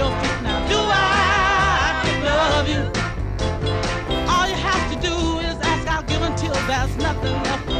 your feet now. Do I love you? All you have to do is ask, I'll give until there's nothing left.